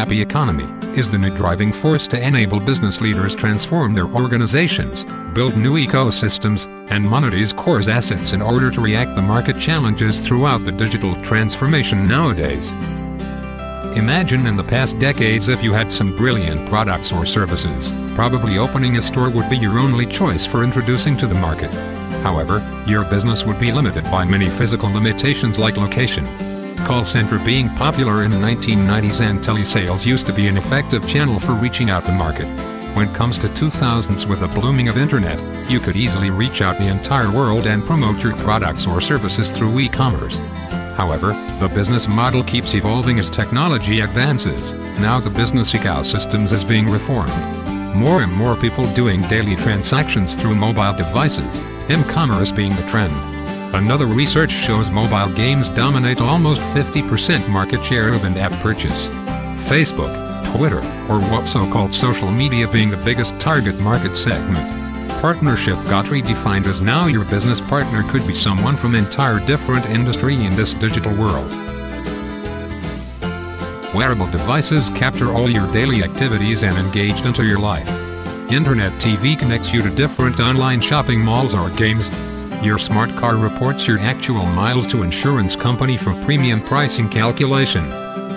API economy is the new driving force to enable business leaders transform their organizations, build new ecosystems, and monetize core assets in order to react the market challenges throughout the digital transformation nowadays. Imagine in the past decades if you had some brilliant products or services, probably opening a store would be your only choice for introducing to the market. However, your business would be limited by many physical limitations like location. Call center being popular in the 1990s and telesales used to be an effective channel for reaching out the market. When it comes to 2000s with the blooming of internet, you could easily reach out the entire world and promote your products or services through e-commerce. However, the business model keeps evolving as technology advances. Now the business ecosystems is being reformed. More and more people doing daily transactions through mobile devices, m-commerce being the trend. Another research shows mobile games dominate almost 50% market share of in-app purchase. Facebook, Twitter, or what so-called social media being the biggest target market segment. Partnership got redefined as now your business partner could be someone from entire different industry in this digital world. Wearable devices capture all your daily activities and engaged into your life. Internet TV connects you to different online shopping malls or games. Your smart car reports your actual miles to insurance company for premium pricing calculation.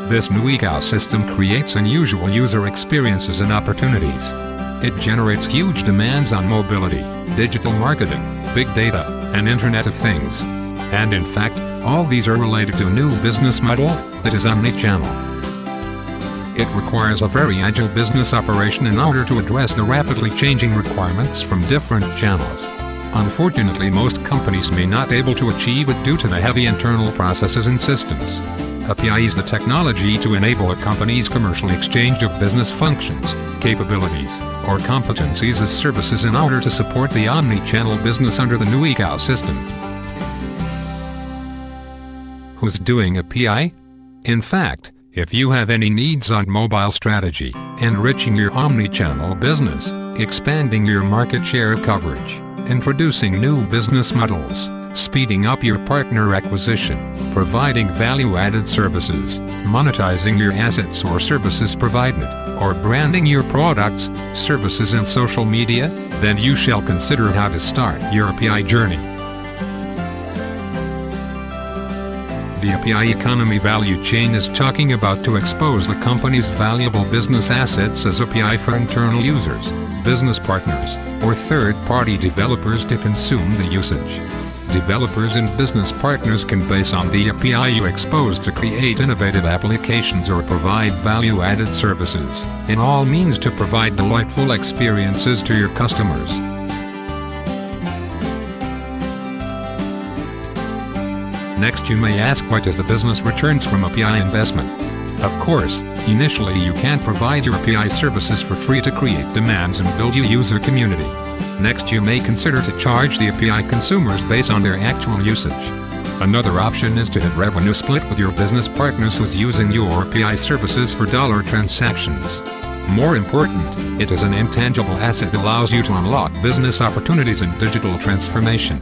This new ecosystem creates unusual user experiences and opportunities. It generates huge demands on mobility, digital marketing, big data, and Internet of Things. And in fact, all these are related to a new business model that is omni-channel. It requires a very agile business operation in order to address the rapidly changing requirements from different channels. Unfortunately most companies may not able to achieve it due to the heavy internal processes and systems. API is the technology to enable a company's commercial exchange of business functions, capabilities, or competencies as services in order to support the omni-channel business under the new ecosystem. Who's doing API? In fact, if you have any needs on mobile strategy, enriching your omni-channel business, expanding your market share coverage, introducing new business models, speeding up your partner acquisition, providing value-added services, monetizing your assets or services provided, or branding your products, services and social media, then you shall consider how to start your API journey. The API economy value chain is talking about to expose the company's valuable business assets as API for internal users, business partners, or third-party developers to consume the usage developers and business partners can base on the API you expose to create innovative applications or provide value-added services, in all means to provide delightful experiences to your customers. Next you may ask what is the business returns from API investment. Of course, initially you can't provide your API services for free to create demands and build your user community. Next you may consider to charge the API consumers based on their actual usage. Another option is to have revenue split with your business partners who's using your API services for dollar transactions. More important, it is an intangible asset that allows you to unlock business opportunities in digital transformation.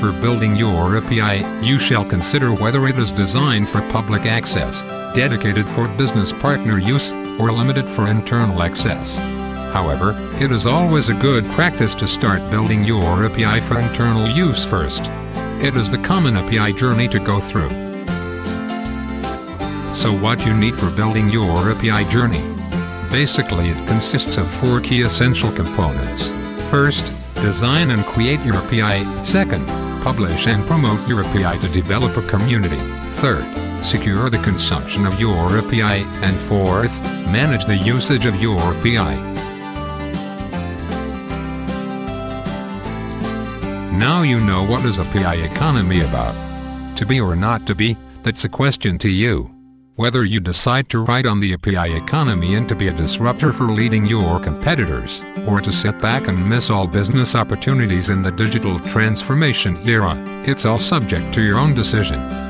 For building your API, you shall consider whether it is designed for public access, dedicated for business partner use, or limited for internal access. However, it is always a good practice to start building your API for internal use first. It is the common API journey to go through. So what you need for building your API journey? Basically it consists of four key essential components. First, design and create your API. Second, publish and promote your API to develop a community. Third, secure the consumption of your API. And fourth, manage the usage of your API. Now you know what is API economy about. To be or not to be, that's a question to you. Whether you decide to ride on the API economy and to be a disruptor for leading your competitors, or to sit back and miss all business opportunities in the digital transformation era, it's all subject to your own decision.